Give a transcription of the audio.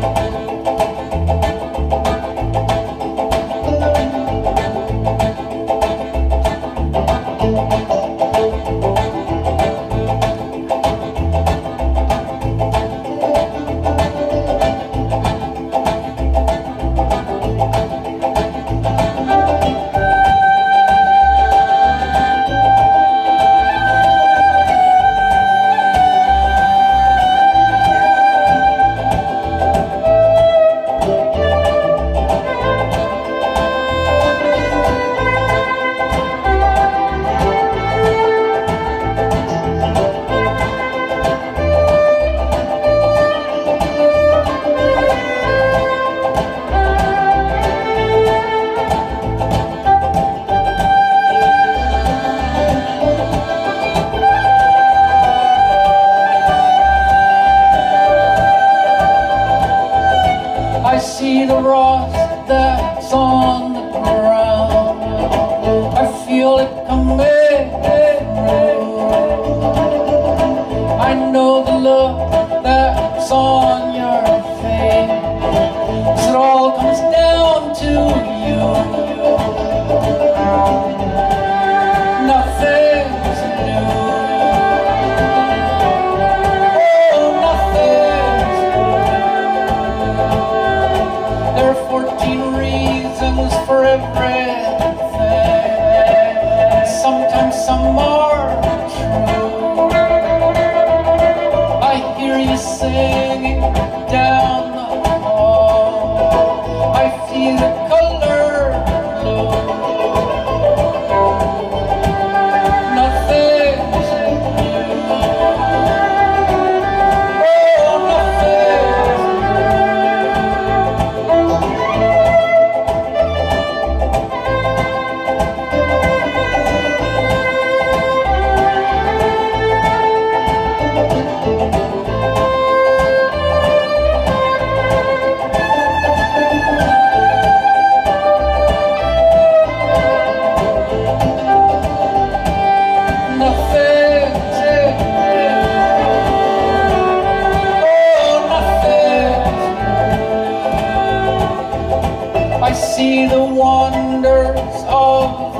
see the rust that's on the ground. I feel it coming. I know Sometimes some are see the wonders of